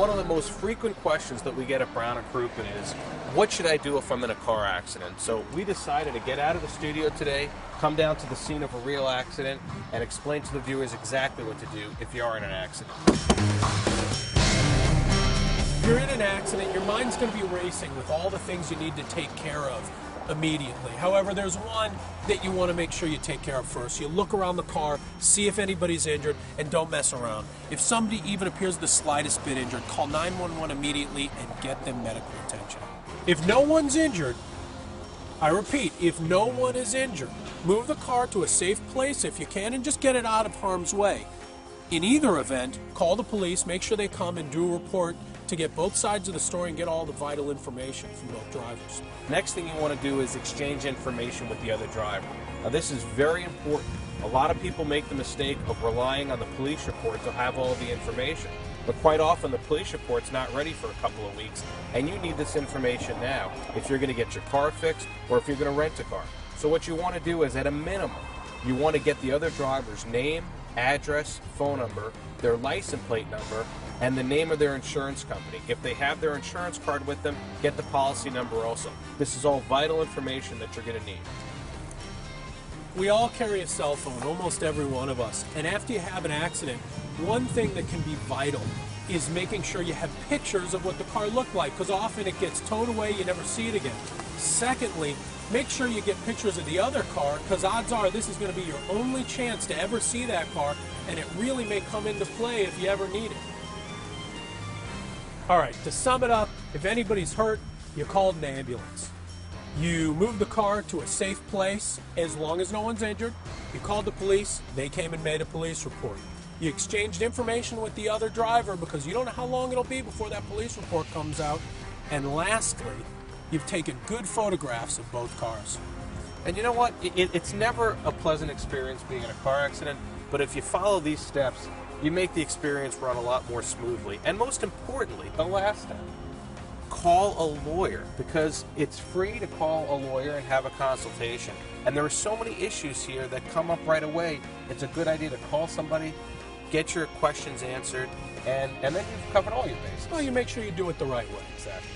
one of the most frequent questions that we get at Brown and Crouppen is, what should I do if I'm in a car accident? So we decided to get out of the studio today, come down to the scene of a real accident, and explain to the viewers exactly what to do if you are in an accident. If you're in an accident, your mind's going to be racing with all the things you need to take care of immediately. However, there's one that you want to make sure you take care of first. You look around the car, see if anybody's injured, and don't mess around. If somebody even appears the slightest bit injured, call 911 immediately and get them medical attention. If no one's injured, I repeat, if no one is injured, move the car to a safe place if you can and just get it out of harm's way. In either event, call the police, make sure they come and do a report to get both sides of the story and get all the vital information from both drivers. Next thing you want to do is exchange information with the other driver. Now, this is very important. A lot of people make the mistake of relying on the police report to have all the information. But quite often, the police report's not ready for a couple of weeks, and you need this information now if you're going to get your car fixed or if you're going to rent a car. So, what you want to do is, at a minimum, you want to get the other driver's name, address, phone number, their license plate number, and the name of their insurance company. If they have their insurance card with them, get the policy number also. This is all vital information that you're going to need. We all carry a cell phone, almost every one of us. And after you have an accident, one thing that can be vital is making sure you have pictures of what the car looked like because often it gets towed away, you never see it again. Secondly, make sure you get pictures of the other car because odds are this is going to be your only chance to ever see that car and it really may come into play if you ever need it. All right, to sum it up, if anybody's hurt, you called an ambulance. You moved the car to a safe place as long as no one's injured. You called the police, they came and made a police report. You exchanged information with the other driver because you don't know how long it'll be before that police report comes out. And lastly, you've taken good photographs of both cars. And you know what? It, it's never a pleasant experience being in a car accident, but if you follow these steps, you make the experience run a lot more smoothly. And most importantly, the last step, call a lawyer because it's free to call a lawyer and have a consultation. And there are so many issues here that come up right away. It's a good idea to call somebody, get your questions answered, and, and then you've covered all your bases. Well, you make sure you do it the right way. Exactly.